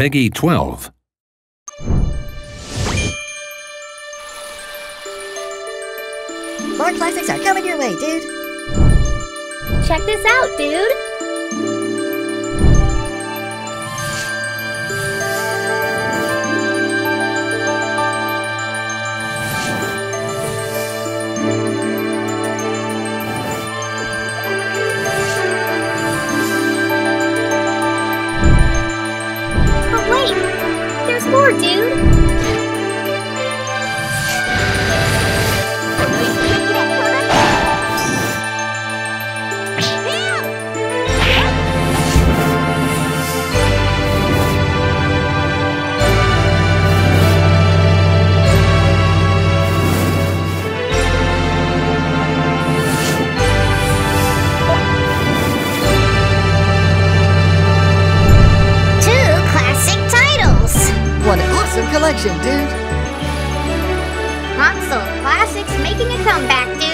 Peggy 12. More classics are coming your way, dude. Check this out, dude. More, dude. Awesome collection, dude. Console classics making a comeback, dude.